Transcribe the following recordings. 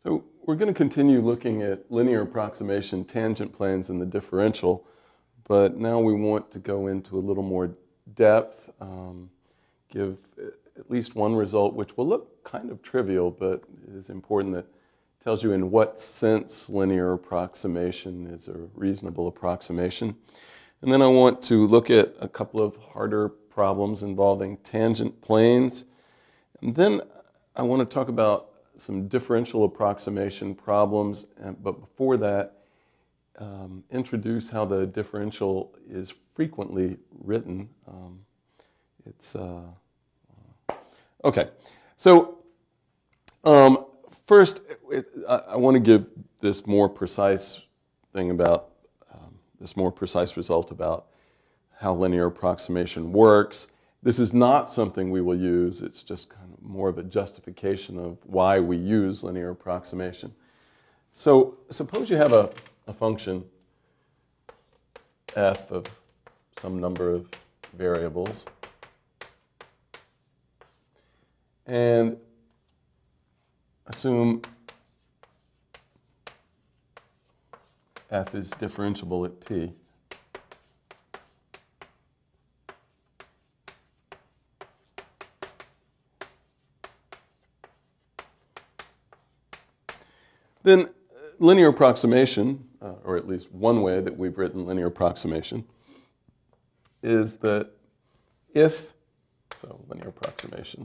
So we're going to continue looking at linear approximation, tangent planes, and the differential, but now we want to go into a little more depth, um, give at least one result, which will look kind of trivial, but is important that tells you in what sense linear approximation is a reasonable approximation. And then I want to look at a couple of harder problems involving tangent planes. And then I want to talk about some differential approximation problems, but before that, um, introduce how the differential is frequently written. Um, it's uh, okay. So um, first, it, I, I want to give this more precise thing about um, this more precise result about how linear approximation works. This is not something we will use. It's just kind of more of a justification of why we use linear approximation. So suppose you have a, a function f of some number of variables. And assume f is differentiable at p. Then uh, linear approximation, uh, or at least one way that we've written linear approximation, is that if, so linear approximation,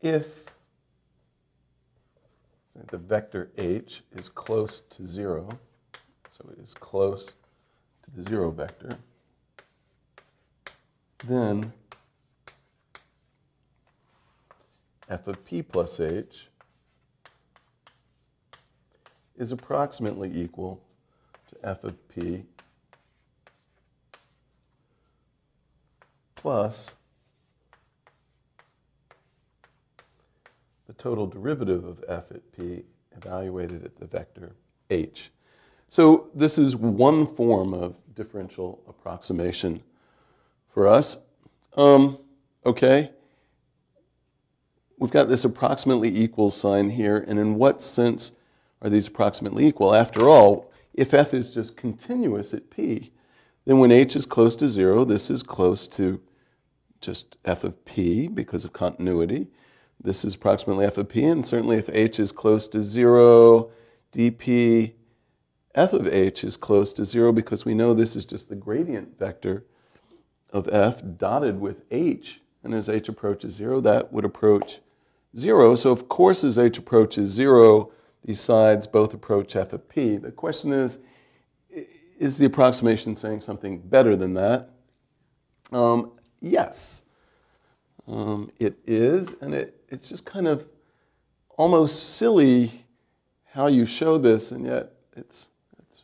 if the vector h is close to 0, so it is close to the 0 vector, then f of p plus h is approximately equal to f of p plus the total derivative of f at p evaluated at the vector h. So this is one form of differential approximation for us. Um, okay, we've got this approximately equal sign here, and in what sense are these approximately equal? After all, if f is just continuous at p, then when h is close to 0, this is close to just f of p because of continuity. This is approximately f of p, and certainly if h is close to 0, dp f of h is close to 0 because we know this is just the gradient vector of f dotted with h. And as h approaches 0, that would approach 0. So of course as h approaches 0, these sides both approach f of p. The question is, is the approximation saying something better than that? Um, yes, um, it is, and it, it's just kind of almost silly how you show this, and yet it's, it's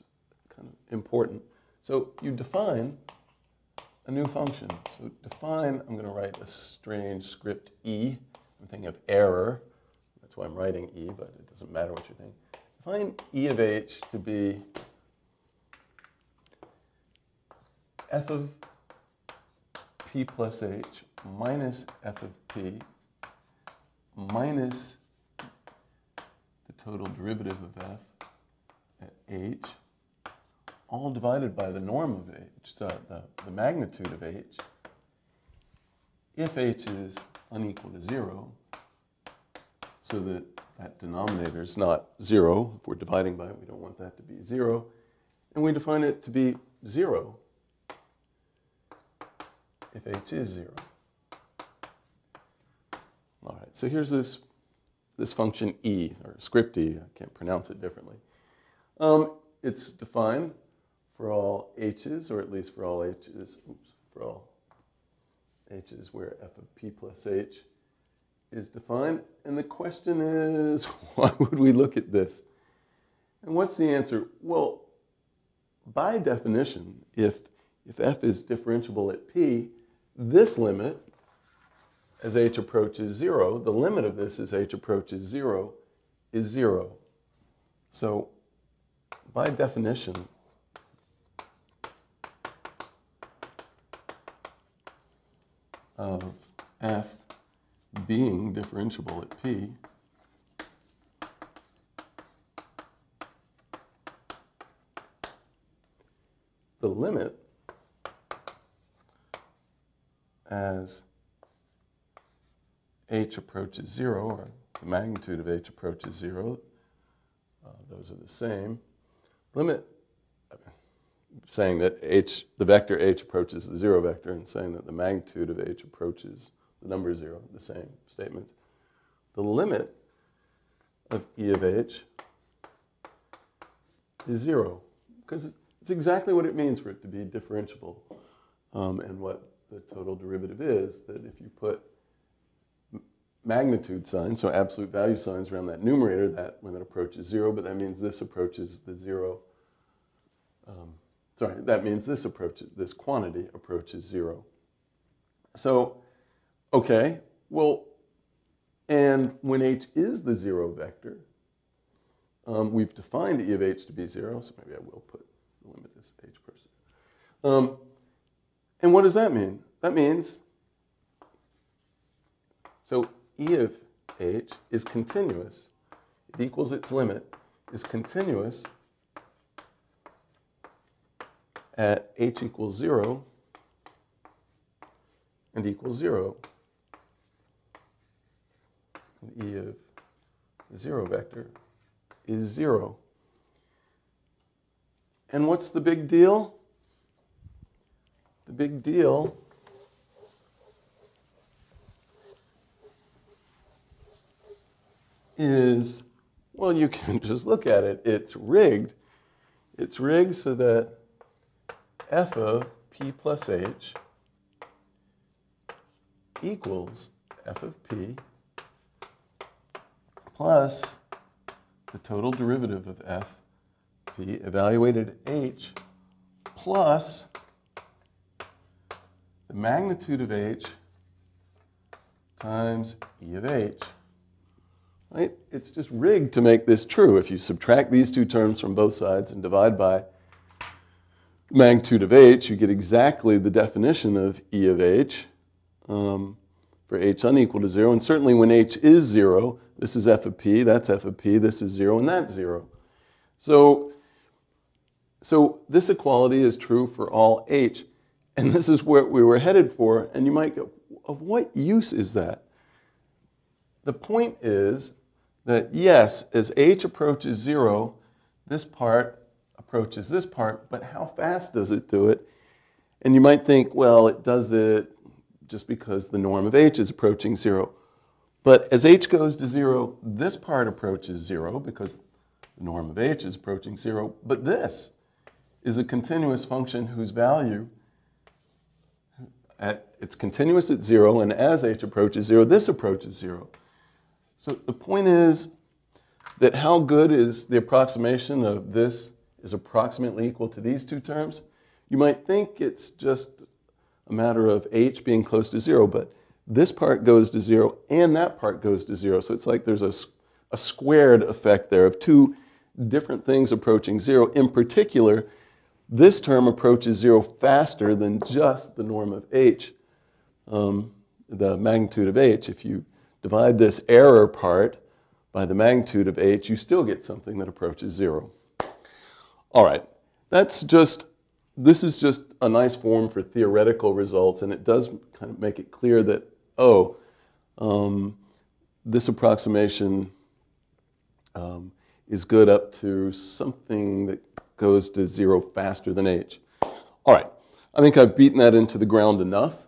kind of important. So you define a new function. So define, I'm going to write a strange script E. I'm thinking of error. That's why I'm writing E, but it doesn't matter what you think. Define E of H to be f of p plus h minus f of p minus the total derivative of f at h all divided by the norm of h, so the, the magnitude of h, if h is unequal to 0, so that that denominator is not 0, if we're dividing by it, we don't want that to be 0, and we define it to be 0 if h is 0. All right, so here's this, this function e, or script e, I can't pronounce it differently. Um, it's defined for all h's, or at least for all h's, oops, for all h's where f of p plus h is defined. And the question is, why would we look at this? And what's the answer? Well, by definition, if, if f is differentiable at p, this limit, as h approaches 0, the limit of this as h approaches 0 is 0. So by definition, of f being differentiable at p the limit as h approaches 0, or the magnitude of h approaches 0, uh, those are the same, limit saying that h, the vector h approaches the 0 vector and saying that the magnitude of h approaches the number 0, the same statements. The limit of e of h is 0 because it's exactly what it means for it to be differentiable um, and what the total derivative is, that if you put magnitude signs, so absolute value signs around that numerator, that limit approaches zero, but that means this approaches the zero. Um, sorry, that means this approach, this quantity approaches zero. So, okay, well, and when h is the zero vector, um, we've defined e of h to be zero, so maybe I will put the limit as h person. Um, and what does that mean? That means, so E of h is continuous. It equals its limit, is continuous at h equals 0 and equals 0. And E of the 0 vector is 0. And what's the big deal? The big deal is, well, you can just look at it. It's rigged. It's rigged so that f of p plus h equals f of p plus the total derivative of f p evaluated at h plus the magnitude of h times e of h. Right? It's just rigged to make this true. If you subtract these two terms from both sides and divide by magnitude of h, you get exactly the definition of e of h um, for h unequal to 0. And certainly when h is 0, this is f of p, that's f of p, this is 0, and that's 0. So, so this equality is true for all h. And this is what we were headed for. And you might go, of what use is that? The point is that yes, as h approaches 0, this part approaches this part, but how fast does it do it? And you might think, well, it does it just because the norm of h is approaching 0. But as h goes to 0, this part approaches 0 because the norm of h is approaching 0. But this is a continuous function whose value at, it's continuous at zero, and as h approaches zero, this approaches zero. So the point is that how good is the approximation of this is approximately equal to these two terms? You might think it's just a matter of h being close to zero, but this part goes to zero and that part goes to zero. So it's like there's a, a squared effect there of two different things approaching zero. In particular, this term approaches zero faster than just the norm of h, um, the magnitude of h. If you divide this error part by the magnitude of h, you still get something that approaches zero. All right, that's just, this is just a nice form for theoretical results, and it does kind of make it clear that, oh, um, this approximation um, is good up to something that goes to zero faster than h. All right, I think I've beaten that into the ground enough.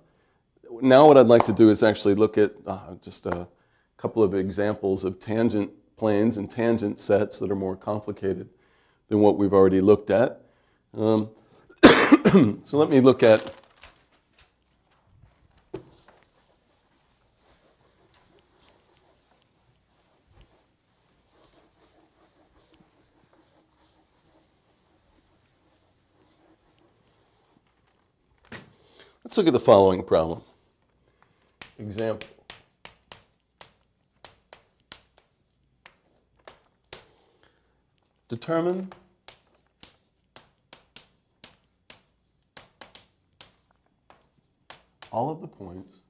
Now what I'd like to do is actually look at uh, just a couple of examples of tangent planes and tangent sets that are more complicated than what we've already looked at. Um, so let me look at Let's look at the following problem. Example. Determine all of the points.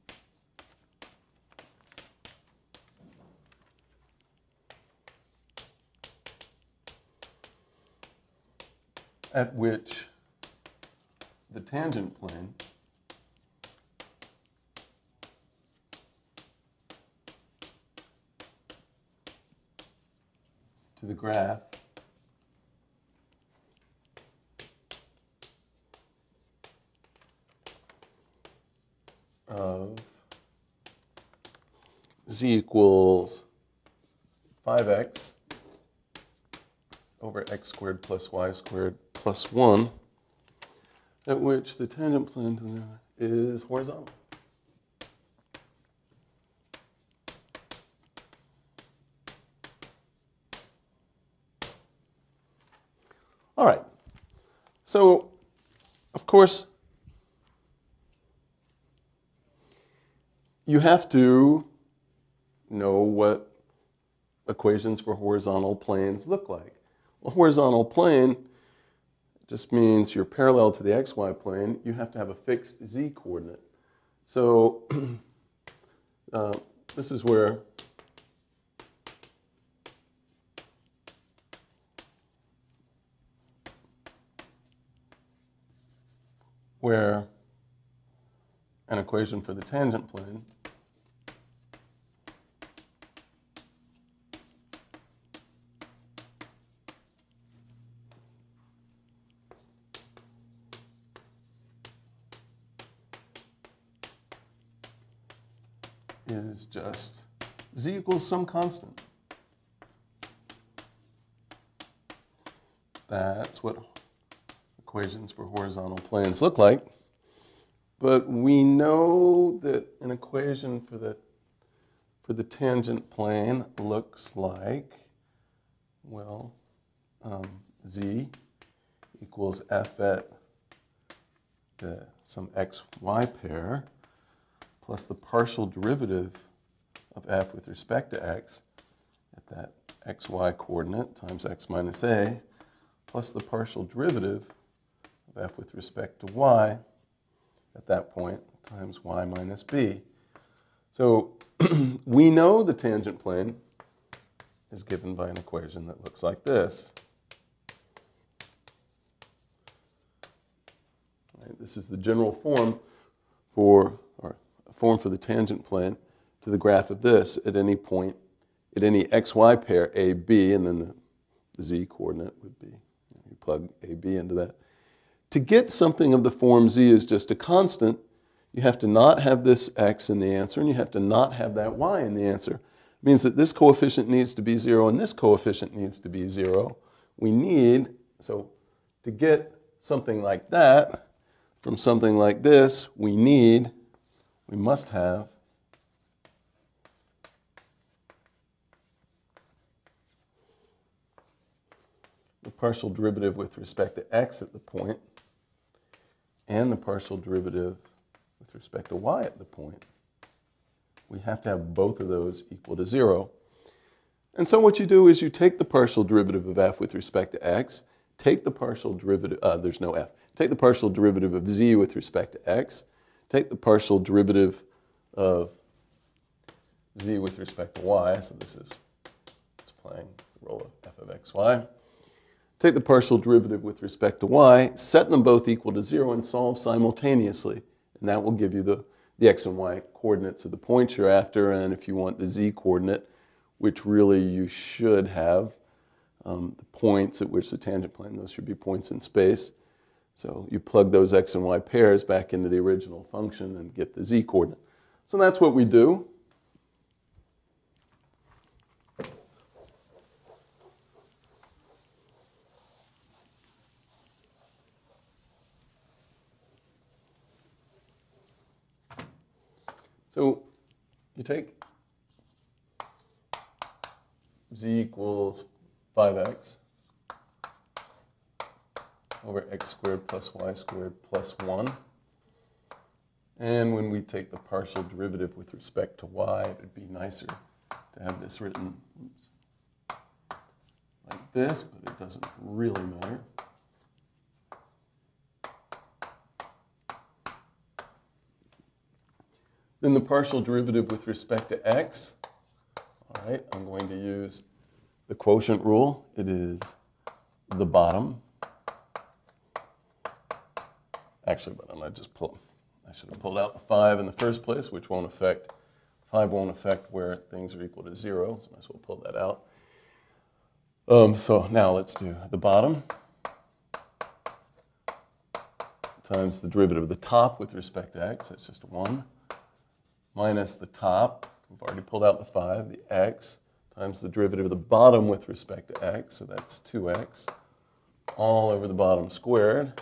At which the tangent plane to the graph equals 5x over x squared plus y squared plus 1, at which the tangent plane to is horizontal. All right. So, of course, you have to know what equations for horizontal planes look like. A horizontal plane just means you're parallel to the xy plane. You have to have a fixed z coordinate. So uh, this is where where an equation for the tangent plane just z equals some constant. That's what equations for horizontal planes look like. But we know that an equation for the, for the tangent plane looks like, well, um, z equals f at the, some xy pair plus the partial derivative of f with respect to x at that xy coordinate times x minus a plus the partial derivative of f with respect to y at that point times y minus b. So we know the tangent plane is given by an equation that looks like this. Right, this is the general form for, or form for the tangent plane to the graph of this at any point, at any xy pair AB, and then the, z coordinate would be, you plug AB into that. To get something of the form z is just a constant, you have to not have this x in the answer, and you have to not have that y in the answer. It means that this coefficient needs to be 0 and this coefficient needs to be 0. We need, so to get something like that from something like this, we need, we must have the partial derivative with respect to x at the point and the partial derivative with respect to y at the point. We have to have both of those equal to 0. And so what you do is you take the partial derivative of f with respect to x, take the partial derivative, uh, there's no f, take the partial derivative of z with respect to x, take the partial derivative of z with respect to y, so this is it's playing the role of f of xy. Take the partial derivative with respect to y, set them both equal to 0, and solve simultaneously. And that will give you the, the x and y coordinates of the points you're after, and if you want the z coordinate, which really you should have, um, the points at which the tangent plane, those should be points in space. So you plug those x and y pairs back into the original function and get the z coordinate. So that's what we do. So you take z equals 5x over x squared plus y squared plus 1. And when we take the partial derivative with respect to y, it would be nicer to have this written oops, like this, but it doesn't really matter. Then the partial derivative with respect to x. All right, I'm going to use the quotient rule. It is the bottom actually, I'm going just pull, I should have pulled out the 5 in the first place, which won't affect, 5 won't affect where things are equal to 0, so I might as well pull that out. Um, so now let's do the bottom times the derivative of the top with respect to x, that's just 1, minus the top, we've already pulled out the 5, the x, times the derivative of the bottom with respect to x, so that's 2x, all over the bottom squared.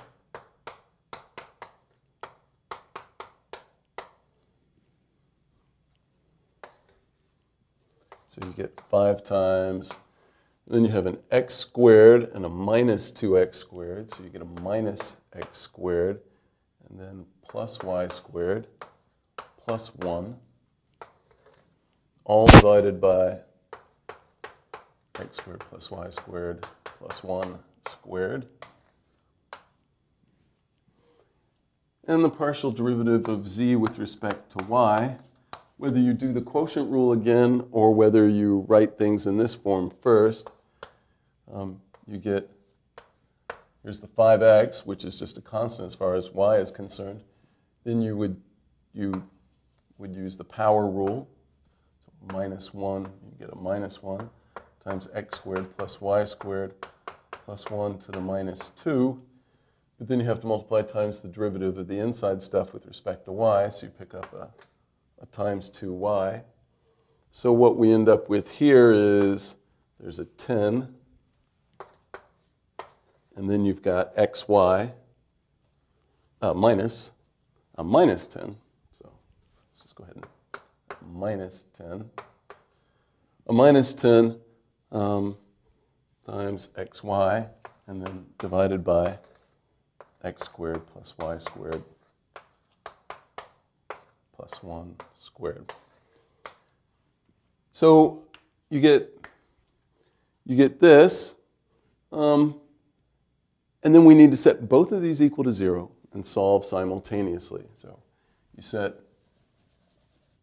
So you get 5 times, then you have an x squared and a minus 2x squared, so you get a minus x squared, and then plus y squared, plus 1, all divided by x squared plus y squared plus 1 squared. And the partial derivative of z with respect to y, whether you do the quotient rule again or whether you write things in this form first, um, you get, here's the 5x, which is just a constant as far as y is concerned. Then you would, you would use the power rule, so minus 1, you get a minus 1 times x squared plus y squared plus 1 to the minus 2. But then you have to multiply times the derivative of the inside stuff with respect to y, so you pick up a, a times 2y. So what we end up with here is there's a 10, and then you've got xy uh, minus a minus 10. Go ahead and minus 10. A minus 10 um, times xy, and then divided by x squared plus y squared plus 1 squared. So you get, you get this, um, and then we need to set both of these equal to 0 and solve simultaneously. So you set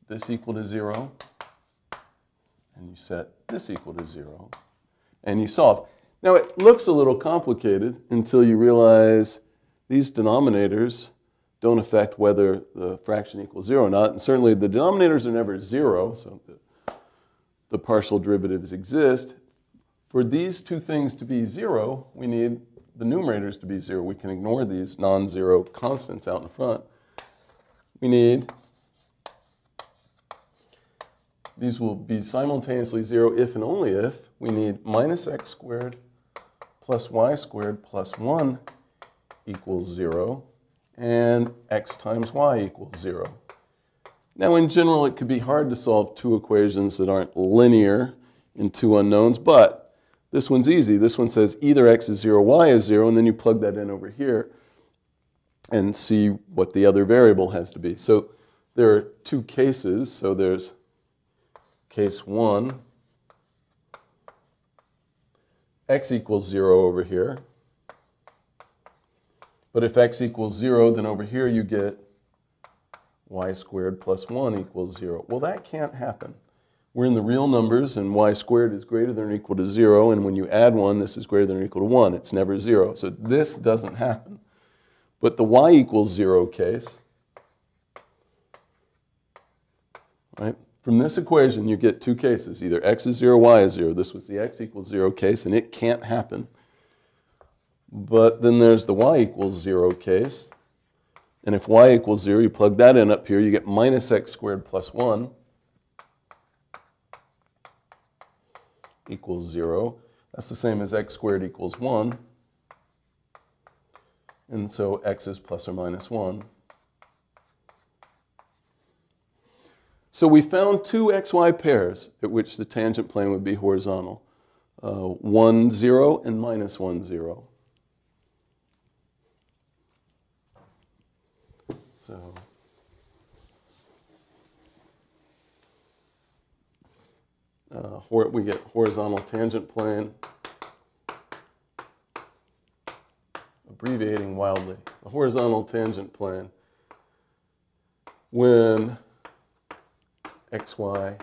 this equal to 0, and you set this equal to 0, and you solve. Now it looks a little complicated until you realize these denominators don't affect whether the fraction equals 0 or not, and certainly the denominators are never 0, so the, the partial derivatives exist. For these two things to be 0, we need the numerators to be 0. We can ignore these non-zero constants out in front. We need these will be simultaneously 0 if and only if we need minus x squared plus y squared plus 1 equals 0 and x times y equals 0. Now in general it could be hard to solve two equations that aren't linear in two unknowns, but this one's easy. This one says either x is 0, y is 0, and then you plug that in over here and see what the other variable has to be. So there are two cases. So there's case 1, x equals 0 over here. But if x equals 0, then over here you get y squared plus 1 equals 0. Well, that can't happen. We're in the real numbers, and y squared is greater than or equal to 0, and when you add 1, this is greater than or equal to 1. It's never 0. So this doesn't happen. But the y equals 0 case, right? From this equation, you get two cases. Either x is 0, y is 0. This was the x equals 0 case, and it can't happen. But then there's the y equals 0 case. And if y equals 0, you plug that in up here, you get minus x squared plus 1 equals 0. That's the same as x squared equals 1. And so x is plus or minus 1. So we found two xy pairs at which the tangent plane would be horizontal. Uh, 1, 0 and minus 1, 0. So uh, we get horizontal tangent plane, abbreviating wildly, a horizontal tangent plane when xy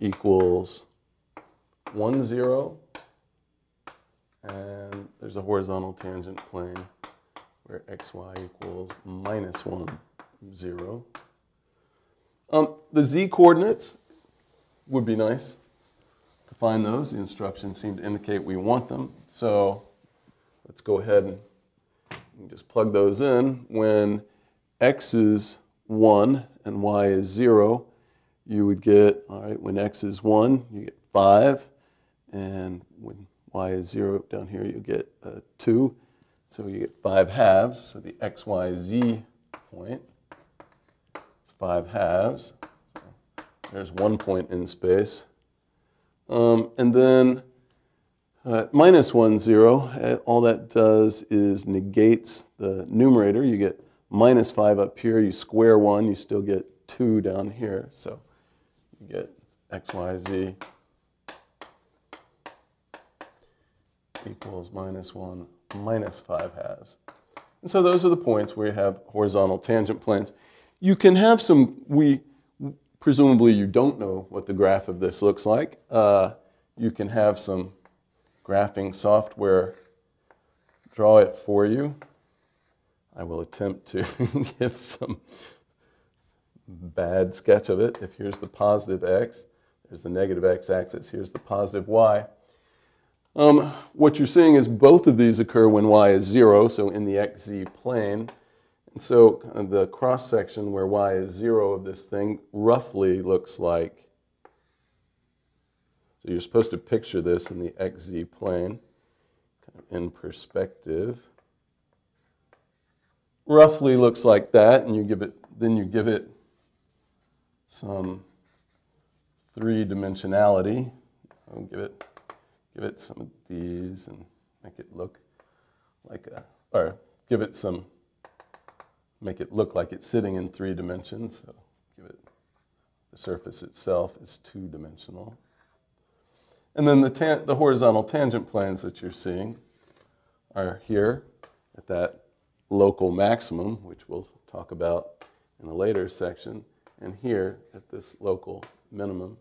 equals 1, 0, and there's a horizontal tangent plane where xy equals minus 1, 0. Um, the z coordinates would be nice to find those. The instructions seem to indicate we want them. So let's go ahead and just plug those in. When x is 1 and y is 0, you would get, all right, when x is 1, you get 5. And when y is 0 down here, you get uh, 2. So you get 5 halves. So the x, y, z point is 5 halves. So there's one point in space. Um, and then uh, minus 1, 0, uh, all that does is negates the numerator. You get minus 5 up here. You square 1, you still get 2 down here. So get x, y, z equals minus 1 minus 5 halves. And so those are the points where you have horizontal tangent planes. You can have some, we presumably you don't know what the graph of this looks like. Uh, you can have some graphing software draw it for you. I will attempt to give some bad sketch of it. If here's the positive x, there's the negative x-axis, here's the positive y. Um, what you're seeing is both of these occur when y is 0, so in the xz plane. And so kind of the cross section where y is 0 of this thing roughly looks like. So you're supposed to picture this in the xz plane kind of in perspective. Roughly looks like that, and you give it, then you give it some three dimensionality. I'll give it give it some of these and make it look like a, or give it some, make it look like it's sitting in three dimensions. So give it, the surface itself is two dimensional. And then the, the horizontal tangent planes that you're seeing are here at that local maximum, which we'll talk about in a later section, and here at this local minimum.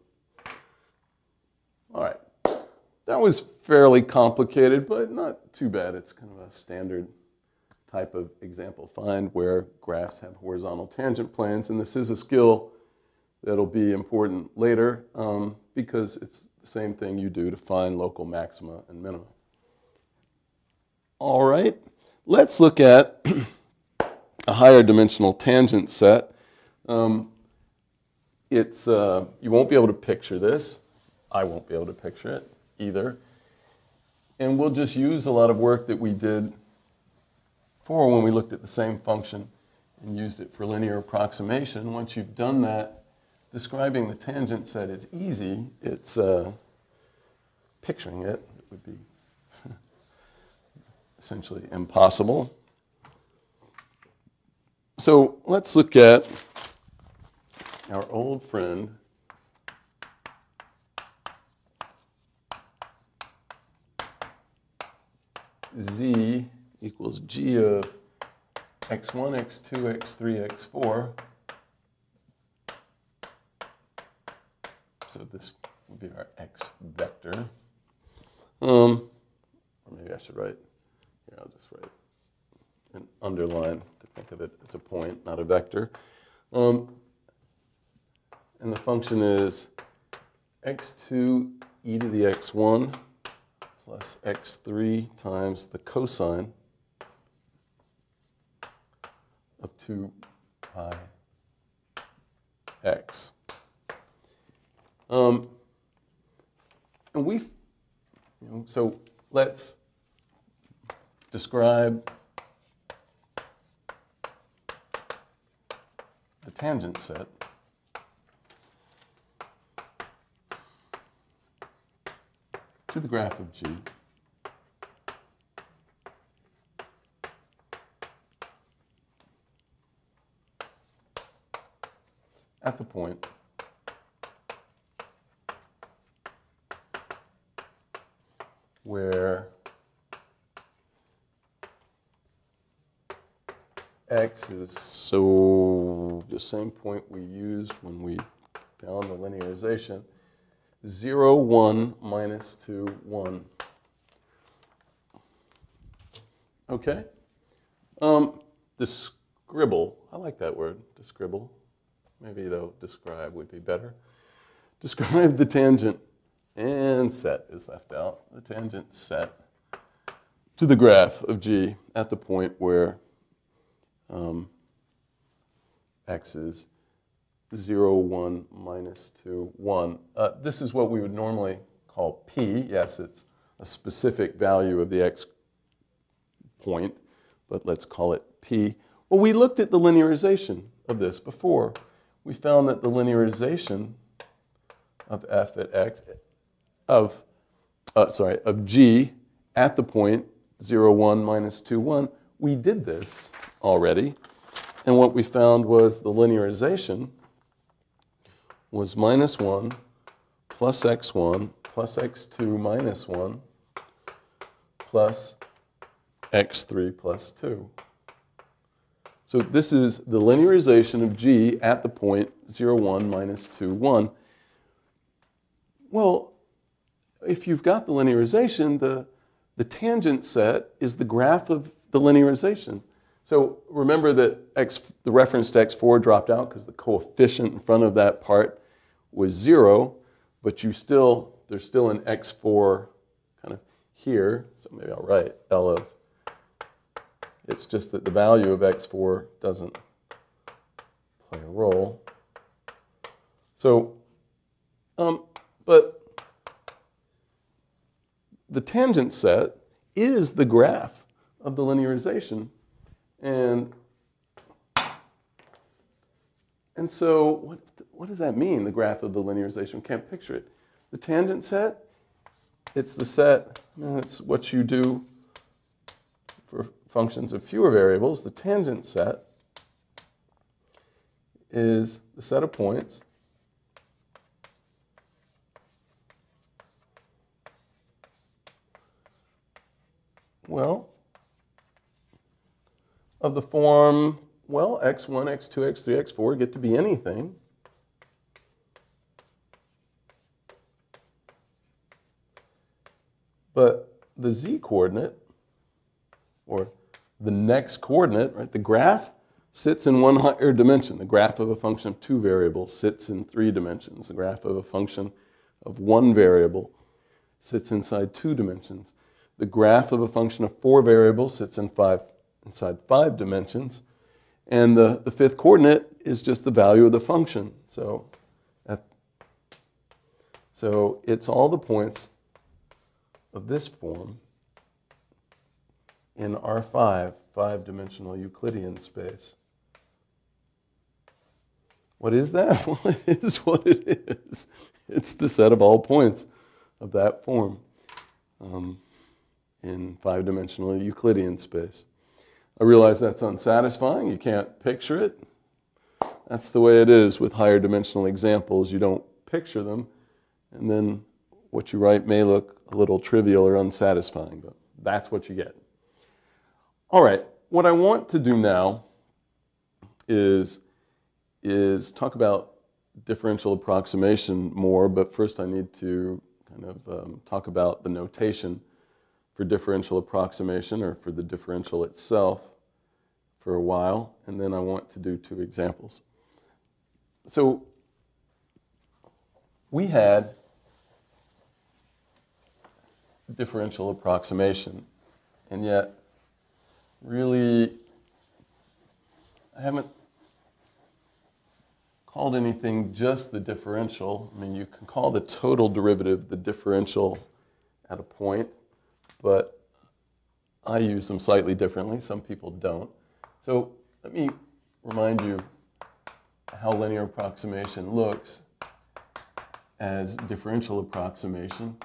All right. That was fairly complicated, but not too bad. It's kind of a standard type of example find where graphs have horizontal tangent planes. And this is a skill that'll be important later um, because it's the same thing you do to find local maxima and minima. All right, let's look at a higher dimensional tangent set. Um, it's, uh, you won't be able to picture this. I won't be able to picture it either. And we'll just use a lot of work that we did for when we looked at the same function and used it for linear approximation. Once you've done that, describing the tangent set is easy. It's uh, picturing it, it would be essentially impossible. So let's look at our old friend z equals g of x1, x2, x3, x4. So this would be our x vector. Um, or maybe I should write, here I'll just write an underline to think of it as a point, not a vector. Um, and the function is x2 e to the x1 plus x3 times the cosine of 2 pi x. Um, and we, you know, so let's describe the tangent set. To the graph of G. At the point where x is so the same point we used when we found the linearization 0, 1, minus 2, 1. Okay? Um, describble. I like that word, describble. Maybe though describe would be better. Describe the tangent and set is left out. The tangent set to the graph of g at the point where um, x is 0, 1, minus 2, 1. Uh, this is what we would normally call p. Yes, it's a specific value of the x point, but let's call it p. Well, we looked at the linearization of this before. We found that the linearization of f at x, of, uh, sorry, of g at the point 0, 1, minus 2, 1, we did this already. And what we found was the linearization was minus 1 plus x1 plus x2 minus 1 plus x3 plus 2. So this is the linearization of g at the point 0, 1 minus 2, 1. Well, if you've got the linearization, the, the tangent set is the graph of the linearization. So remember that x, the reference to x4 dropped out because the coefficient in front of that part was 0, but you still, there's still an x4 kind of here. So maybe I'll write L of, it's just that the value of x4 doesn't play a role. So, um, but the tangent set is the graph of the linearization. And, and so what, what does that mean, the graph of the linearization? We can't picture it. The tangent set, it's the set, it's what you do for functions of fewer variables. The tangent set is the set of points Well, of the form, well, x1, x2, x3, x4 get to be anything. But the z coordinate, or the next coordinate, right, the graph sits in one higher dimension. The graph of a function of two variables sits in three dimensions. The graph of a function of one variable sits inside two dimensions. The graph of a function of four variables sits in five, inside five dimensions. And the, the fifth coordinate is just the value of the function. So, at, so it's all the points of this form in R5, five-dimensional Euclidean space. What is that? Well, it is what it is. It's the set of all points of that form. Um, in five-dimensional Euclidean space. I realize that's unsatisfying. You can't picture it. That's the way it is with higher dimensional examples. You don't picture them, and then what you write may look a little trivial or unsatisfying, but that's what you get. All right, what I want to do now is, is talk about differential approximation more, but first I need to kind of um, talk about the notation for differential approximation or for the differential itself for a while, and then I want to do two examples. So we had differential approximation, and yet really I haven't called anything just the differential. I mean, you can call the total derivative the differential at a point, but I use them slightly differently. Some people don't. So let me remind you how linear approximation looks as differential approximation.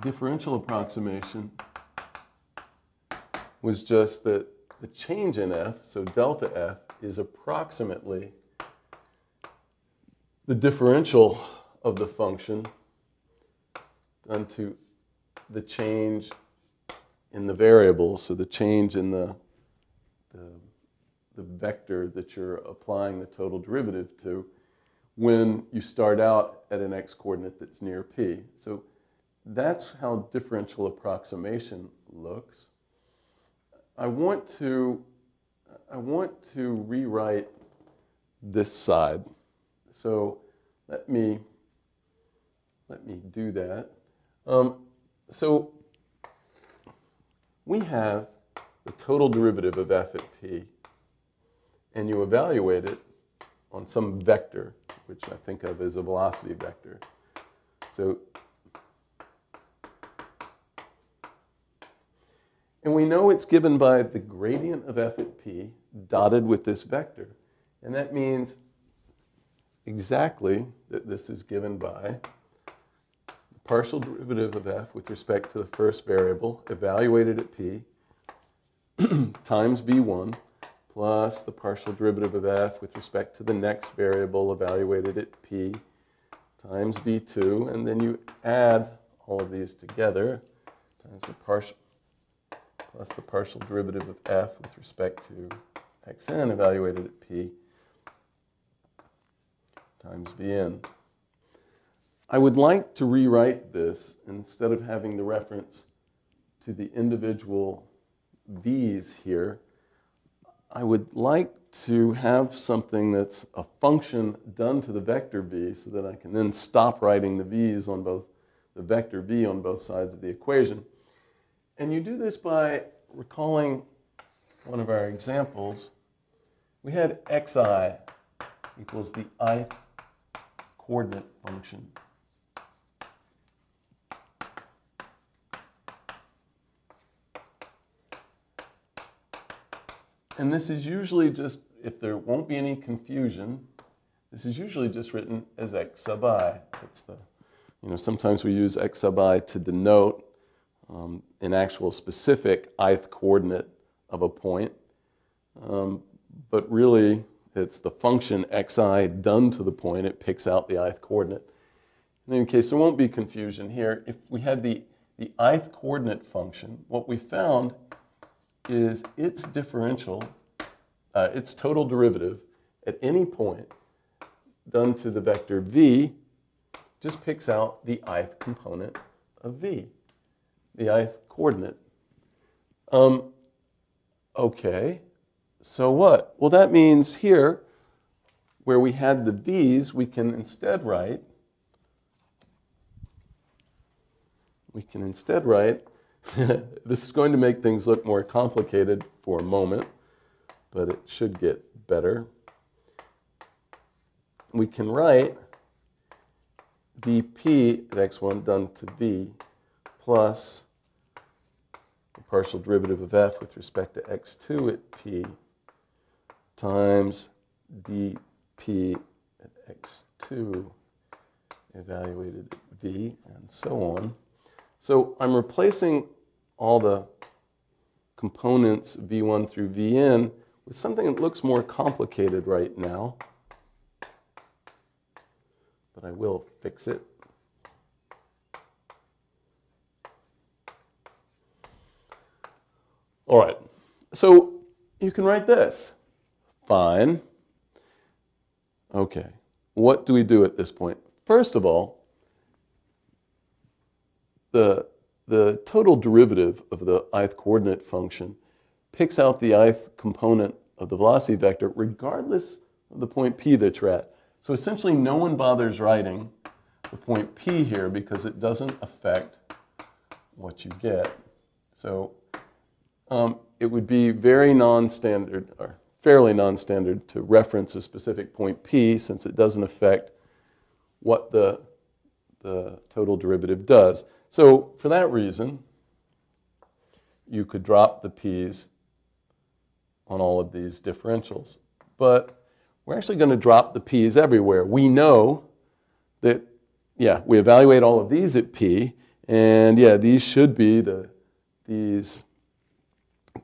Differential approximation was just that the change in f, so delta f, is approximately the differential of the function unto the change in the variable, so the change in the, the, the vector that you're applying the total derivative to when you start out at an x coordinate that's near p. So that's how differential approximation looks. I want to, I want to rewrite this side. So let me, let me do that. Um, so we have the total derivative of f at p, and you evaluate it on some vector, which I think of as a velocity vector. So, and we know it's given by the gradient of f at p dotted with this vector. And that means exactly that this is given by partial derivative of f with respect to the first variable evaluated at p times v1 plus the partial derivative of f with respect to the next variable evaluated at p times v2, and then you add all of these together times the partial plus the partial derivative of f with respect to xn evaluated at p times vn. I would like to rewrite this instead of having the reference to the individual v's here. I would like to have something that's a function done to the vector v so that I can then stop writing the v's on both the vector v on both sides of the equation. And you do this by recalling one of our examples. We had xi equals the ith coordinate function. And this is usually just, if there won't be any confusion, this is usually just written as x sub i. It's the, you know, sometimes we use x sub i to denote um, an actual specific ith coordinate of a point. Um, but really, it's the function xi done to the point. It picks out the ith coordinate. In any case, there won't be confusion here. If we had the, the ith coordinate function, what we found is its differential, uh, its total derivative at any point done to the vector v just picks out the ith component of v, the ith coordinate. Um, okay, so what? Well, that means here, where we had the v's, we can instead write, we can instead write this is going to make things look more complicated for a moment, but it should get better. We can write dp at x1 done to v plus the partial derivative of f with respect to x2 at p times dp at x2 evaluated at v and so on. So I'm replacing all the components V1 through Vn with something that looks more complicated right now. But I will fix it. All right, so you can write this. Fine. Okay, what do we do at this point? First of all, the, the total derivative of the ith coordinate function picks out the ith component of the velocity vector regardless of the point p that you're at. So essentially no one bothers writing the point p here because it doesn't affect what you get. So um, it would be very non-standard or fairly non-standard to reference a specific point p since it doesn't affect what the, the total derivative does. So for that reason, you could drop the p's on all of these differentials. But we're actually going to drop the p's everywhere. We know that, yeah, we evaluate all of these at p, and yeah, these should be the, these,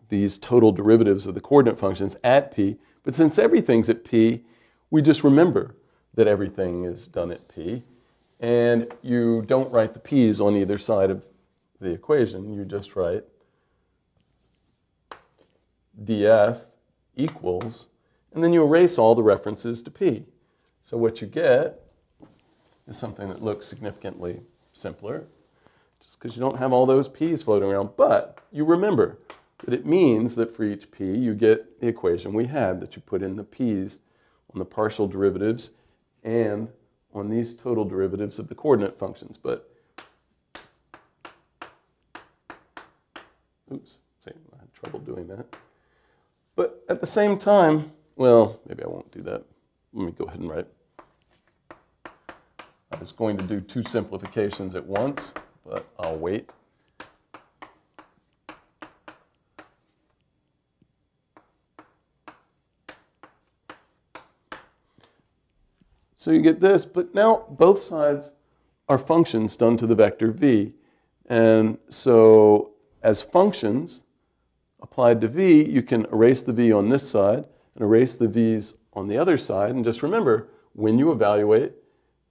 these total derivatives of the coordinate functions at p. But since everything's at p, we just remember that everything is done at p. And you don't write the p's on either side of the equation. You just write df equals, and then you erase all the references to p. So what you get is something that looks significantly simpler, just because you don't have all those p's floating around. But you remember that it means that for each p, you get the equation we had, that you put in the p's on the partial derivatives and on these total derivatives of the coordinate functions. But, oops, same, I had trouble doing that. But at the same time, well, maybe I won't do that. Let me go ahead and write. I was going to do two simplifications at once, but I'll wait. So you get this, but now both sides are functions done to the vector v. And so as functions applied to v, you can erase the v on this side and erase the v's on the other side. And just remember, when you evaluate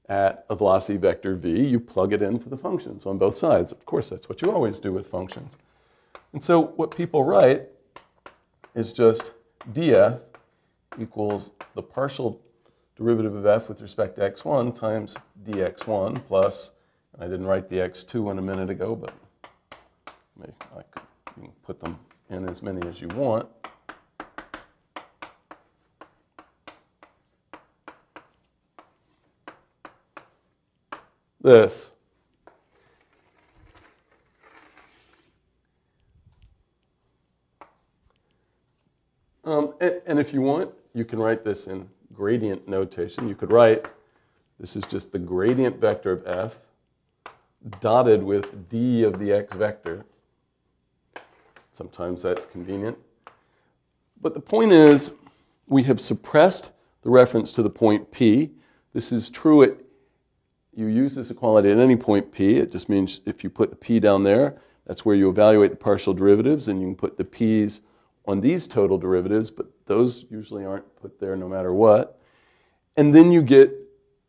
at a velocity vector v, you plug it into the functions on both sides. Of course, that's what you always do with functions. And so what people write is just df equals the partial derivative of f with respect to x1 times dx1 plus, I didn't write the x2 one a minute ago, but I can put them in as many as you want. This. Um, and, and if you want, you can write this in gradient notation, you could write this is just the gradient vector of f dotted with d of the x vector. Sometimes that's convenient. But the point is, we have suppressed the reference to the point P. This is true at, you use this equality at any point P. It just means if you put the P down there, that's where you evaluate the partial derivatives, and you can put the P's on these total derivatives, but those usually aren't put there no matter what. And then you get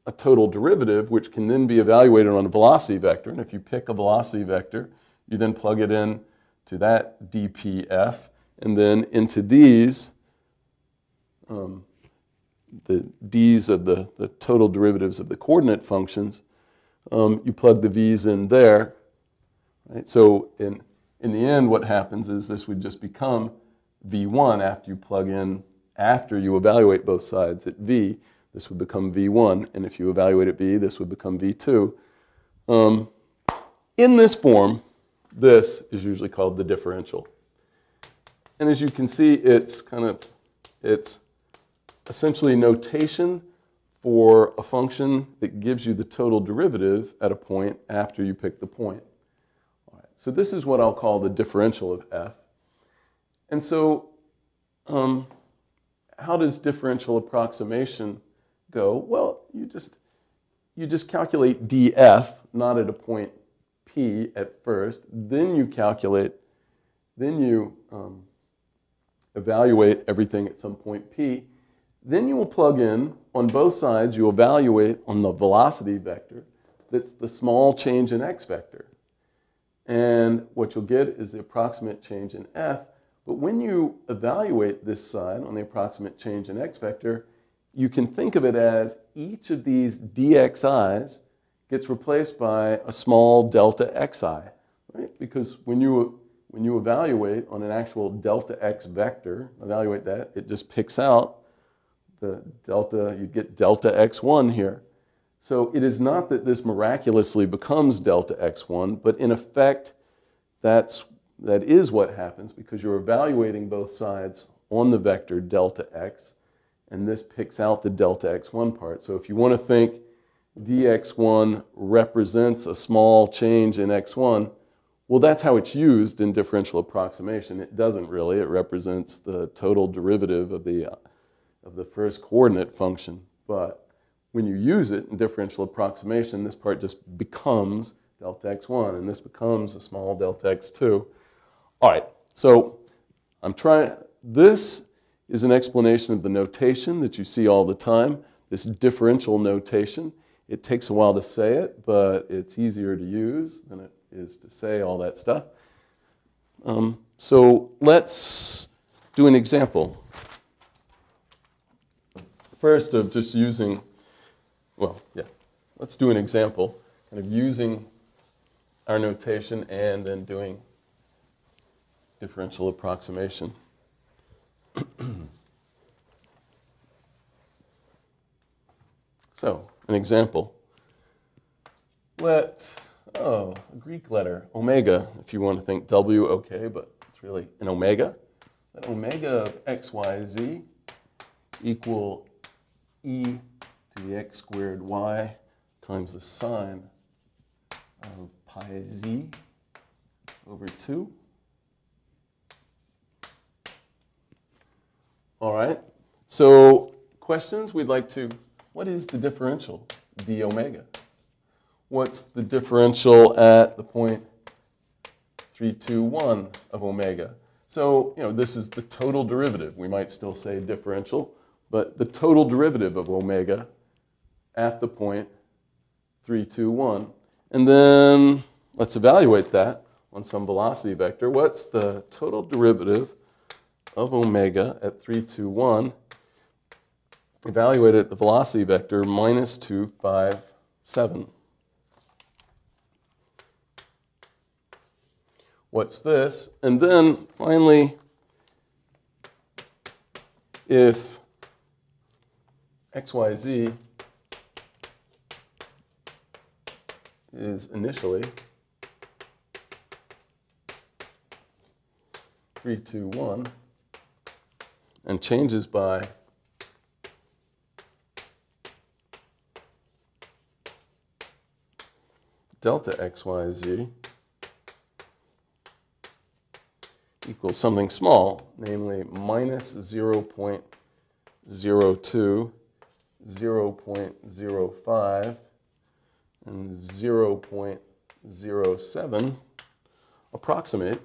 a total derivative, which can then be evaluated on a velocity vector. And if you pick a velocity vector, you then plug it in to that dpf, and then into these, um, the d's of the, the total derivatives of the coordinate functions, um, you plug the v's in there. Right? So in, in the end, what happens is this would just become V1 after you plug in, after you evaluate both sides at V, this would become V1. And if you evaluate at V, this would become V2. Um, in this form, this is usually called the differential. And as you can see, it's kind of, it's essentially notation for a function that gives you the total derivative at a point after you pick the point. so this is what I'll call the differential of f. And so, um, how does differential approximation go? Well, you just you just calculate df, not at a point p at first. Then you calculate, then you um, evaluate everything at some point p. Then you will plug in on both sides. You evaluate on the velocity vector. That's the small change in x vector. And what you'll get is the approximate change in f but when you evaluate this side on the approximate change in x vector, you can think of it as each of these dxi's gets replaced by a small delta xi, right? Because when you, when you evaluate on an actual delta x vector, evaluate that, it just picks out the delta, you get delta x1 here. So it is not that this miraculously becomes delta x1, but in effect, that's that is what happens because you're evaluating both sides on the vector delta x, and this picks out the delta x1 part. So if you want to think dx1 represents a small change in x1, well, that's how it's used in differential approximation. It doesn't really. It represents the total derivative of the, uh, of the first coordinate function. But when you use it in differential approximation, this part just becomes delta x1, and this becomes a small delta x2. All right, so I'm trying, this is an explanation of the notation that you see all the time, this differential notation. It takes a while to say it, but it's easier to use than it is to say all that stuff. Um, so let's do an example. First of just using, well, yeah, let's do an example, kind of using our notation and then doing differential approximation. so, an example. Let, oh, a Greek letter, omega, if you want to think W, okay, but it's really an omega. Let omega of x, y, z equal e to the x squared y times the sine of pi z over 2. All right, so questions we'd like to, what is the differential d omega? What's the differential at the point 3, 2, 1 of omega? So, you know, this is the total derivative. We might still say differential, but the total derivative of omega at the point 3, 2, 1. And then let's evaluate that on some velocity vector. What's the total derivative of omega at 3, 2, 1, evaluated at the velocity vector minus 2, 5, 7. What's this? And then finally, if xyz is initially 3, 2, 1, and changes by delta xyz equals something small, namely minus 0.02, 0.05, and 0.07 approximate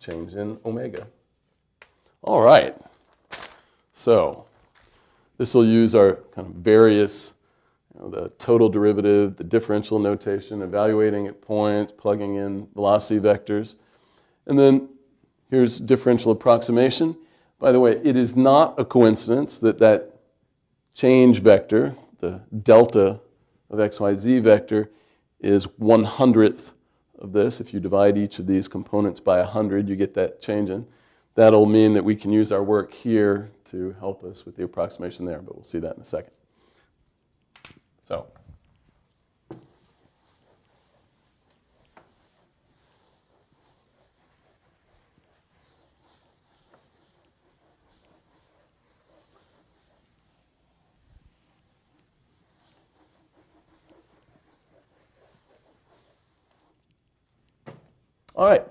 change in omega. All right. So this will use our kind of various, you know, the total derivative, the differential notation, evaluating at points, plugging in velocity vectors. And then here's differential approximation. By the way, it is not a coincidence that that change vector, the delta of xyz vector, is one hundredth of this. If you divide each of these components by 100, you get that change in. That'll mean that we can use our work here to help us with the approximation there, but we'll see that in a second. So. All right,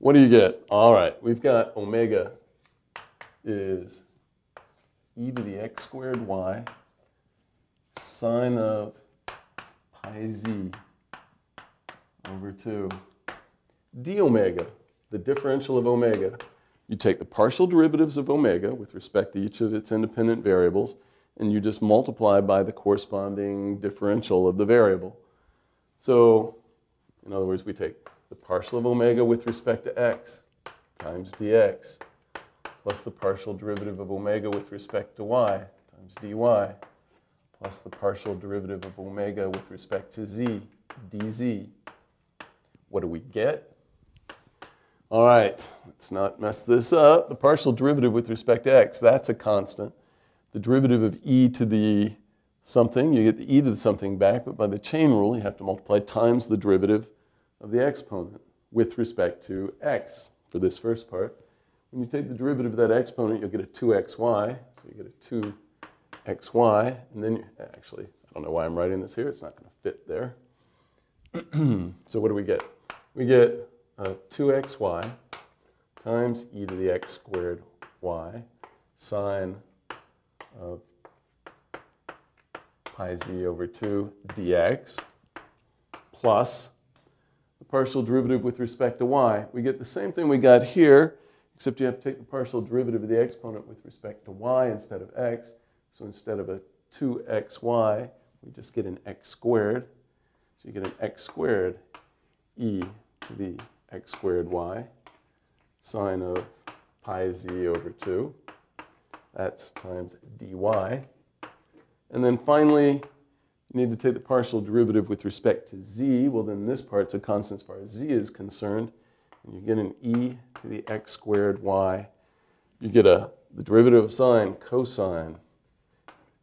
what do you get? All right, we've got omega is e to the x squared y sine of pi z over 2 d omega, the differential of omega. You take the partial derivatives of omega with respect to each of its independent variables, and you just multiply by the corresponding differential of the variable. So, in other words, we take the partial of omega with respect to x times dx plus the partial derivative of omega with respect to y times dy plus the partial derivative of omega with respect to z dz. What do we get? All right, let's not mess this up. The partial derivative with respect to x, that's a constant. The derivative of e to the something, you get the e to the something back, but by the chain rule, you have to multiply times the derivative of the exponent with respect to x for this first part. When you take the derivative of that exponent, you'll get a 2xy. So you get a 2xy. And then, you, actually, I don't know why I'm writing this here. It's not going to fit there. so what do we get? We get a 2xy times e to the x squared y sine of pi z over 2 dx plus partial derivative with respect to y. We get the same thing we got here, except you have to take the partial derivative of the exponent with respect to y instead of x. So instead of a 2xy, we just get an x squared. So you get an x squared e to the x squared y sine of pi z over 2. That's times dy. And then finally, need to take the partial derivative with respect to z. Well, then this part's a constant as far as z is concerned. And you get an e to the x squared y. You get a the derivative of sine, cosine.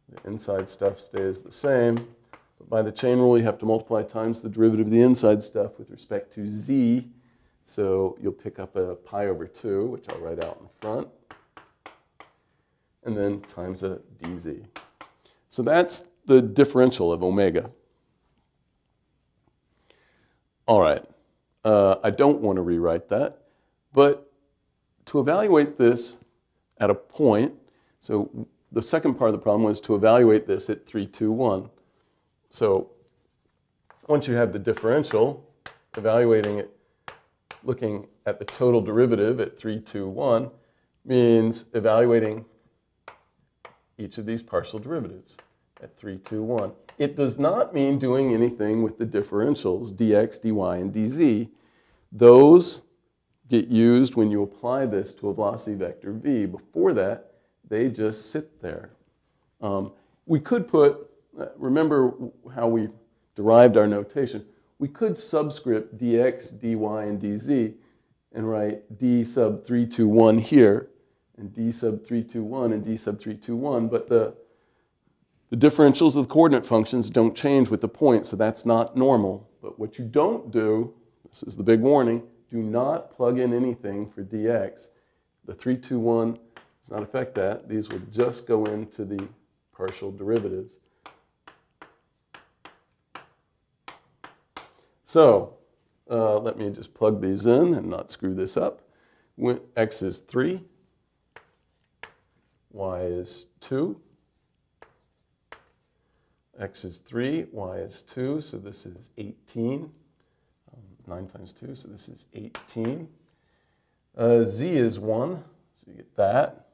The inside stuff stays the same. But by the chain rule, you have to multiply times the derivative of the inside stuff with respect to z. So you'll pick up a pi over 2, which I'll write out in front, and then times a dz. So that's the differential of omega. All right, uh, I don't want to rewrite that, but to evaluate this at a point, so the second part of the problem was to evaluate this at 3, 2, 1. So once you have the differential, evaluating it, looking at the total derivative at 3, 2, 1, means evaluating each of these partial derivatives at 3, 2, 1. It does not mean doing anything with the differentials, dx, dy, and dz. Those get used when you apply this to a velocity vector v. Before that, they just sit there. Um, we could put, uh, remember how we derived our notation, we could subscript dx, dy, and dz and write d sub 3, 2, 1 here and d sub 321 and d sub 321, but the, the differentials of the coordinate functions don't change with the point, so that's not normal. But what you don't do, this is the big warning, do not plug in anything for dx. The 321 does not affect that. These will just go into the partial derivatives. So uh, let me just plug these in and not screw this up. When x is 3, y is 2, x is 3, y is 2, so this is 18. Um, 9 times 2, so this is 18. Uh, z is 1, so you get that.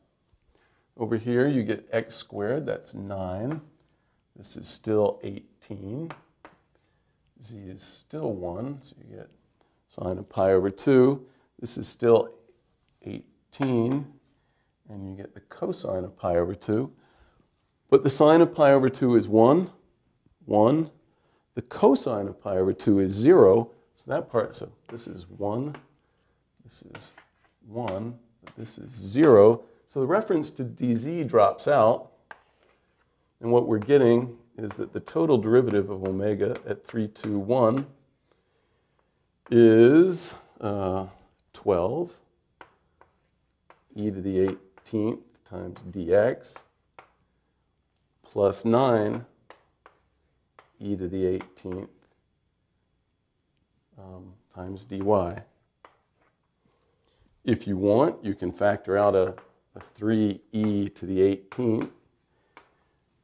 Over here you get x squared, that's 9. This is still 18 z is still 1, so you get sine of pi over 2. This is still 18, and you get the cosine of pi over 2. But the sine of pi over 2 is 1, 1. The cosine of pi over 2 is 0. So that part, so this is 1, this is 1, this is 0. So the reference to dz drops out, and what we're getting is that the total derivative of omega at 3, 2, 1 is uh, 12 e to the 18th times dx plus 9 e to the 18th um, times dy. If you want, you can factor out a, a 3e to the 18th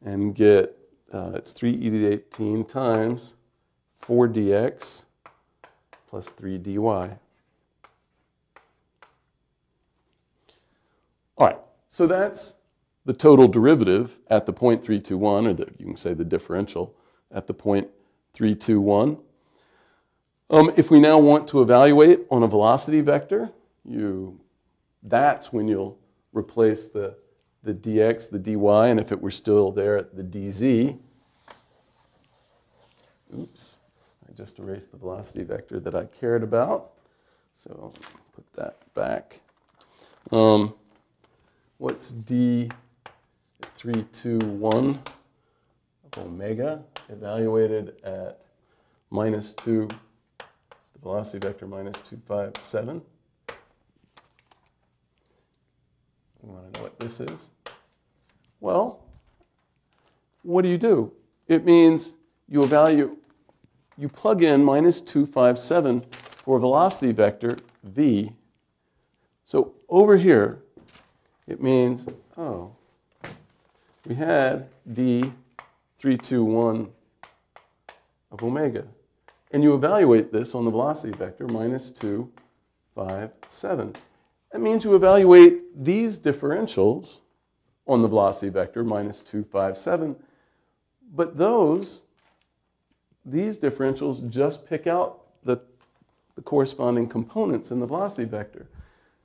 and get uh, it's 3 e to the 18 times 4 dx plus 3 All right, so that's the total derivative at the point 321, or the, you can say the differential at the point 321. Um, if we now want to evaluate on a velocity vector, you, that's when you'll replace the the dx, the dy, and if it were still there, at the dz. Oops, I just erased the velocity vector that I cared about. So put that back. Um, what's d 3, 2, 1 of omega evaluated at minus 2, the velocity vector minus 2, 5, 7? You want to know what this is? Well, what do you do? It means you evaluate, you plug in minus 257 for velocity vector v. So over here, it means, oh, we had d 321 of omega. And you evaluate this on the velocity vector, minus 2, 5, 7. That means you evaluate these differentials on the velocity vector, minus 2, 5, 7. But those, these differentials just pick out the, the corresponding components in the velocity vector.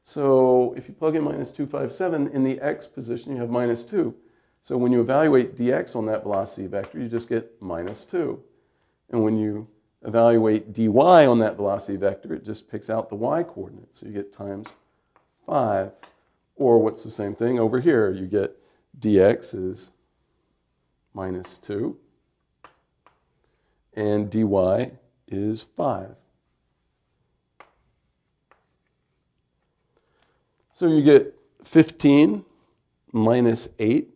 So if you plug in minus 257, in the x position you have minus 2. So when you evaluate dx on that velocity vector, you just get minus 2. And when you evaluate dy on that velocity vector, it just picks out the y coordinate. So you get times 5. Or what's the same thing over here? You get dx is minus 2, and dy is 5. So you get 15 minus 8,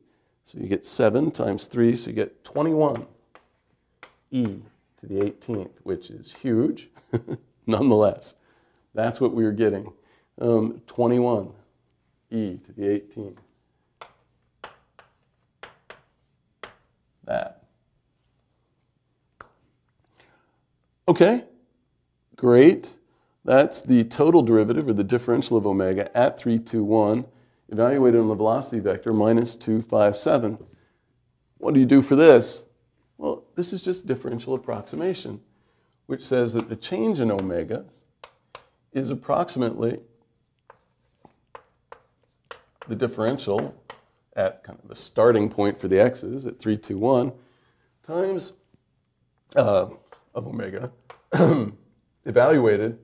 so you get 7 times 3, so you get 21 e to the 18th, which is huge, nonetheless. That's what we were getting. Um, 21 e to the 18th. That. Okay, great. That's the total derivative, or the differential of omega, at 3, 2, 1, evaluated on the velocity vector, minus 2, 5, 7. What do you do for this? Well, this is just differential approximation, which says that the change in omega is approximately the differential at kind of the starting point for the x's at 3, 2, 1 times uh, of omega evaluated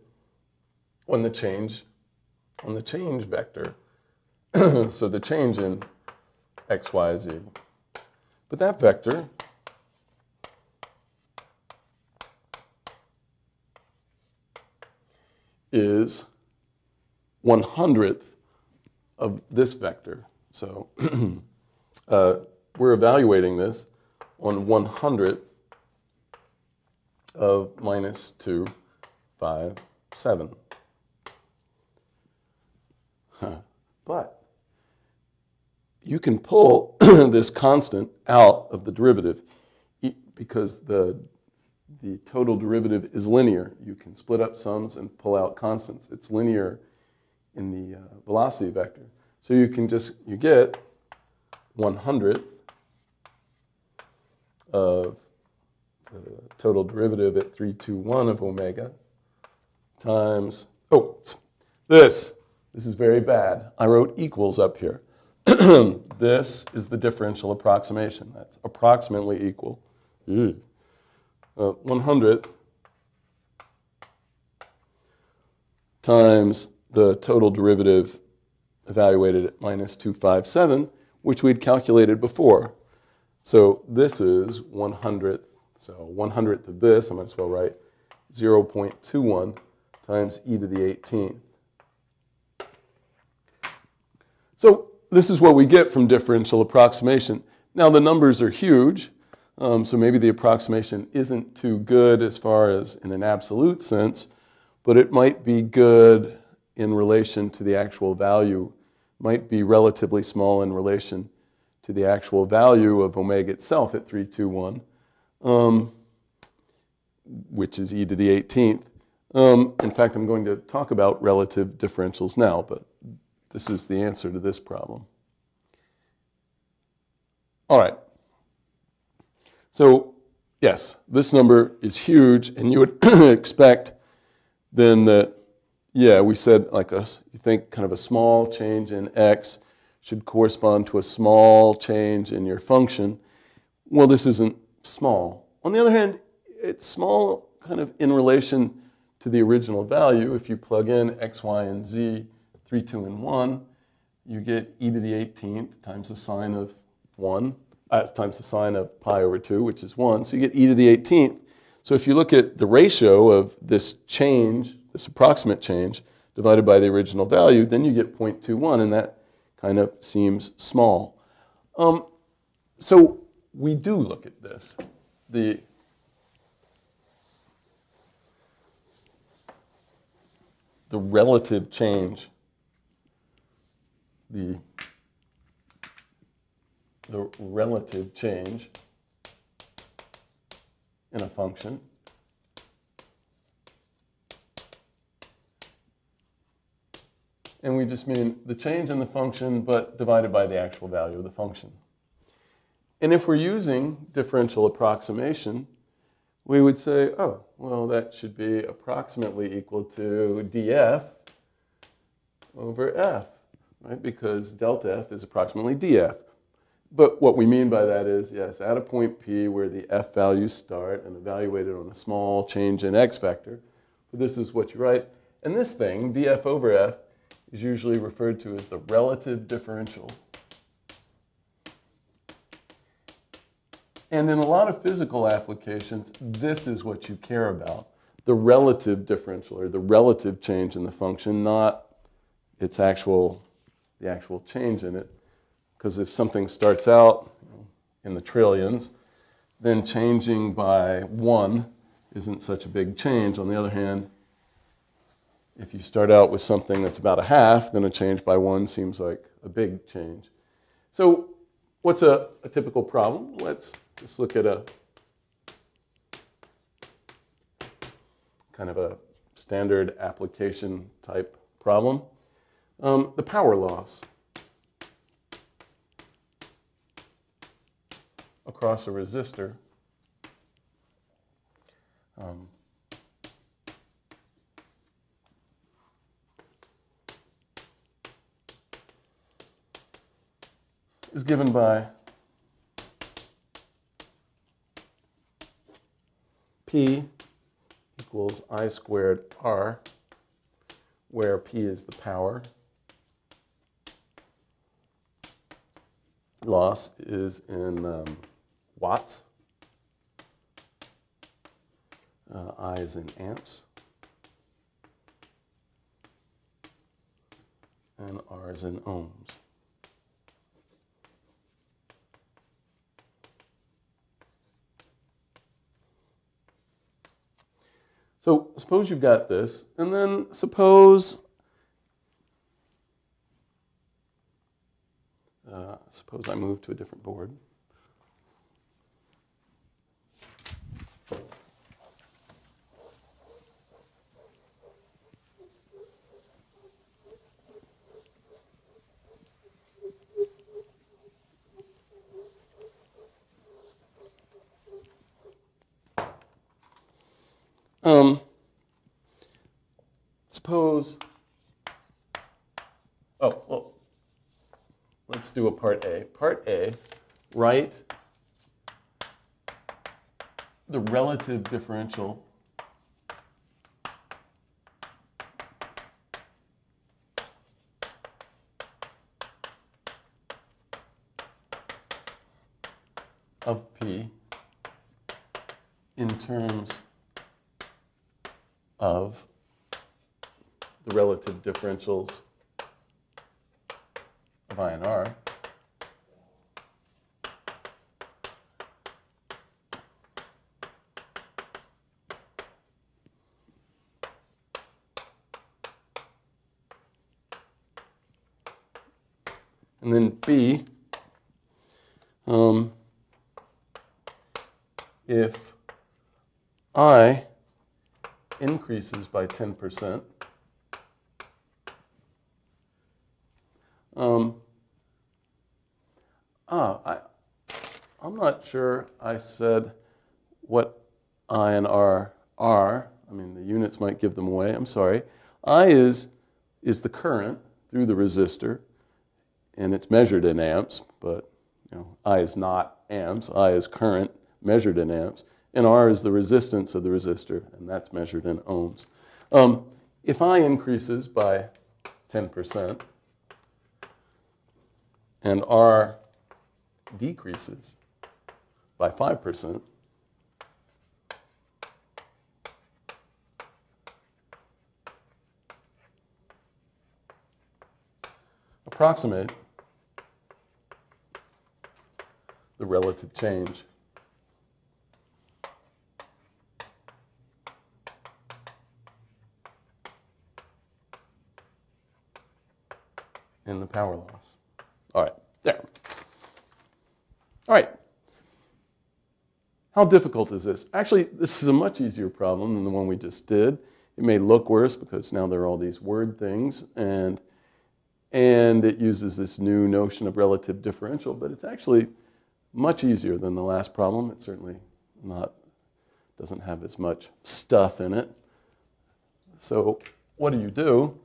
on the change on the change vector. so the change in x, y, z. But that vector is one hundredth of this vector. So uh, we're evaluating this on one hundredth of minus two, five, seven. But you can pull this constant out of the derivative because the, the total derivative is linear. You can split up sums and pull out constants. It's linear in the uh, velocity vector. So you can just, you get 1 hundredth of the total derivative at 3, 2, 1 of omega times, oh, this this is very bad. I wrote equals up here. this is the differential approximation. That's approximately equal. Uh, 100th times the total derivative evaluated at minus 257, which we'd calculated before. So this is 100th. So 100th of this, I might as well write 0.21 times e to the 18th. So this is what we get from differential approximation. Now the numbers are huge, um, so maybe the approximation isn't too good as far as in an absolute sense, but it might be good in relation to the actual value, might be relatively small in relation to the actual value of omega itself at 321, um, which is e to the 18th. Um, in fact, I'm going to talk about relative differentials now, but this is the answer to this problem. All right. So, yes, this number is huge, and you would expect then that, yeah, we said like a, you think kind of a small change in x should correspond to a small change in your function. Well, this isn't small. On the other hand, it's small kind of in relation to the original value. If you plug in x, y, and z, 3, 2, and 1, you get e to the 18th times the sine of 1, uh, times the sine of pi over 2, which is 1. So you get e to the 18th. So if you look at the ratio of this change, this approximate change, divided by the original value, then you get 0.21, and that kind of seems small. Um, so we do look at this. The the relative change the, the relative change in a function and we just mean the change in the function but divided by the actual value of the function. And if we're using differential approximation, we would say, oh, well, that should be approximately equal to df over f right? Because delta f is approximately df. but what we mean by that is, yes, at a point P where the F values start and evaluated on a small change in X vector, this is what you write. And this thing, df over f, is usually referred to as the relative differential. And in a lot of physical applications, this is what you care about, the relative differential or the relative change in the function, not its actual, the actual change in it. Because if something starts out in the trillions, then changing by one isn't such a big change. On the other hand, if you start out with something that's about a half, then a change by one seems like a big change. So what's a, a typical problem? Let's just look at a kind of a standard application type problem. Um, the power loss across a resistor um, is given by P equals I squared R, where P is the power. Loss is in um, watts. Uh, I is in amps. And R is in ohms. So suppose you've got this, and then suppose suppose I move to a different board. Um, suppose, oh, well, let's do a part A. Part A, write the relative differential of P in terms of the relative differentials of I and R. And then B, um, if I increases by 10%. Um, ah, I, I'm not sure I said what I and R are. I mean, the units might give them away. I'm sorry. I is, is the current through the resistor, and it's measured in amps, but you know, I is not amps. I is current measured in amps and R is the resistance of the resistor, and that's measured in ohms. Um, if I increases by 10% and R decreases by 5%, approximate the relative change in the power loss. All right, there. All right. How difficult is this? Actually, this is a much easier problem than the one we just did. It may look worse because now there are all these word things and and it uses this new notion of relative differential, but it's actually much easier than the last problem. It's certainly not doesn't have as much stuff in it. So what do you do?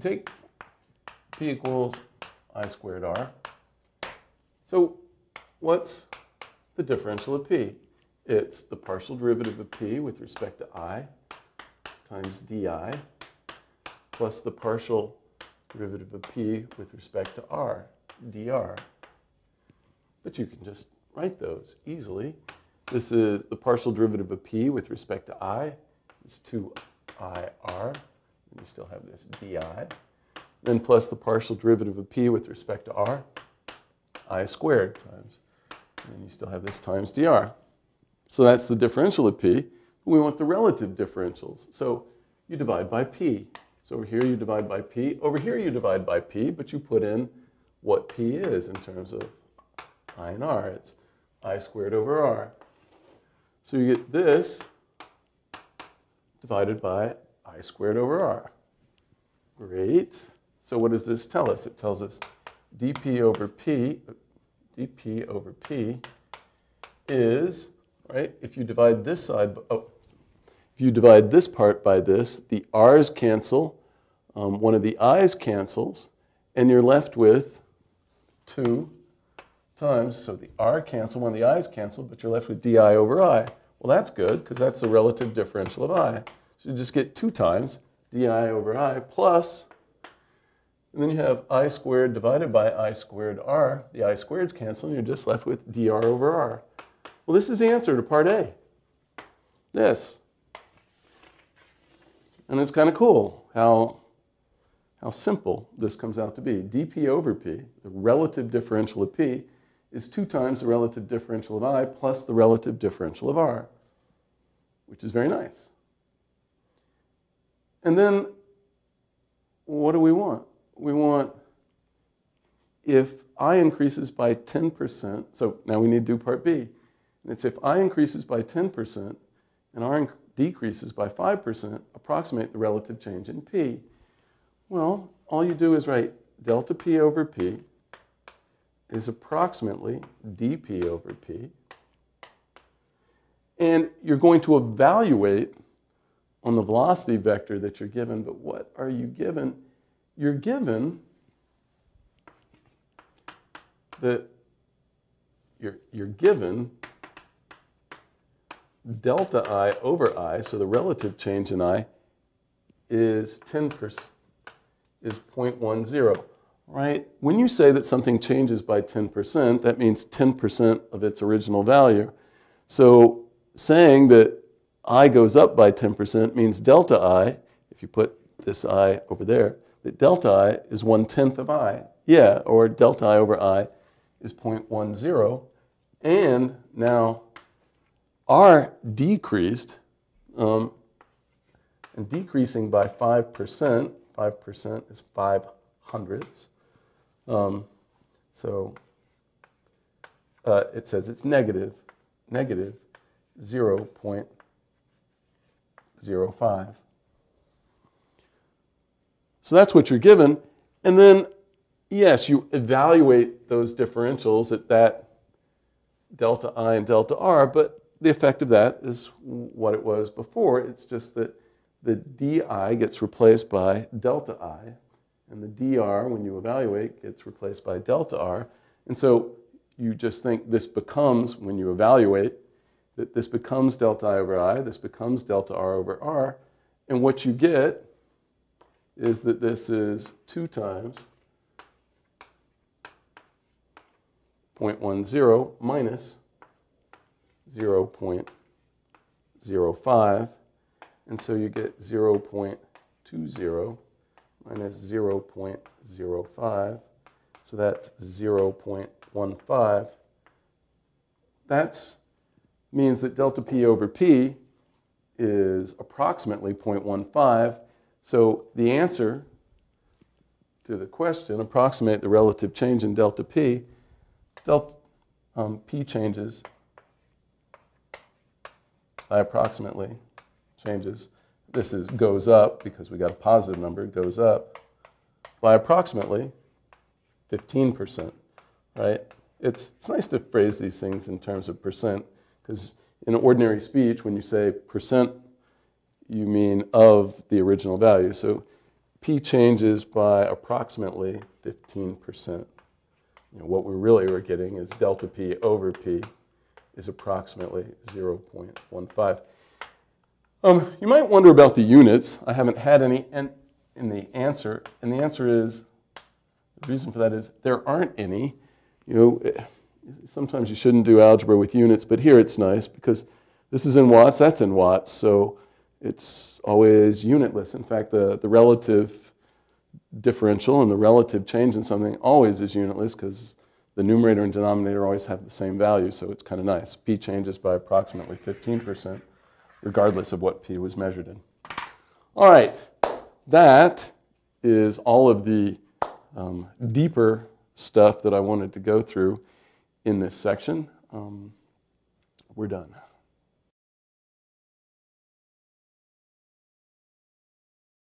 We take p equals i squared r. So what's the differential of p? It's the partial derivative of p with respect to i times di plus the partial derivative of p with respect to r, dr. But you can just write those easily. This is the partial derivative of p with respect to i is 2ir. You still have this di. Then plus the partial derivative of p with respect to r, i squared times. And you still have this times dr. So that's the differential of p. We want the relative differentials. So you divide by p. So over here you divide by p. Over here you divide by p, but you put in what p is in terms of i and r. It's i squared over r. So you get this divided by i squared over r. Great. So what does this tell us? It tells us dp over p, dp over p is, right, if you divide this side, oh, if you divide this part by this, the r's cancel, um, one of the i's cancels, and you're left with 2 times, so the r cancel, one of the i's cancel, but you're left with di over i. Well, that's good, because that's the relative differential of i. So you just get 2 times di over i plus, and then you have i squared divided by i squared r. The i squareds cancel, and you're just left with dr over r. Well, this is the answer to part A. This. And it's kind of cool how, how simple this comes out to be. dp over p, the relative differential of p, is 2 times the relative differential of i plus the relative differential of r, which is very nice. And then what do we want? We want if i increases by 10%, so now we need to do part B. And it's if i increases by 10% and r decreases by 5%, approximate the relative change in p. Well, all you do is write delta p over p is approximately dp over p. And you're going to evaluate on the velocity vector that you're given, but what are you given? You're given that you're, you're given delta i over i, so the relative change in i is 10%, is 0.10, right? When you say that something changes by 10%, that means 10% of its original value. So saying that i goes up by 10% means delta i, if you put this i over there, that delta i is one tenth of i. Yeah, or delta i over i is 0.10. And now R decreased, um, and decreasing by 5%, 5% is 5 hundredths. Um, so uh, it says it's negative, negative 0.05. So that's what you're given. And then, yes, you evaluate those differentials at that delta I and delta R, but the effect of that is what it was before. It's just that the di gets replaced by delta i, and the dr, when you evaluate, gets replaced by delta r. And so you just think this becomes, when you evaluate, that this becomes delta i over i, this becomes delta r over r, and what you get is that this is 2 times 0.10 minus 0.05. And so you get 0.20 minus 0.05. So that's 0.15. That means that delta P over P is approximately 0.15. So the answer to the question, approximate the relative change in delta P, delta um, P changes by approximately changes. This is goes up because we got a positive number, it goes up by approximately 15%, right? It's, it's nice to phrase these things in terms of percent because in ordinary speech, when you say percent, you mean of the original value. So p changes by approximately 15%. You know, what we really were getting is delta p over p is approximately 0.15. Um, you might wonder about the units. I haven't had any and in the answer, and the answer is, the reason for that is there aren't any. You know, sometimes you shouldn't do algebra with units, but here it's nice because this is in watts, that's in watts, so it's always unitless. In fact, the, the relative differential and the relative change in something always is unitless because the numerator and denominator always have the same value, so it's kind of nice. P changes by approximately 15%, regardless of what P was measured in. All right, that is all of the um, deeper stuff that I wanted to go through in this section. Um, we're done.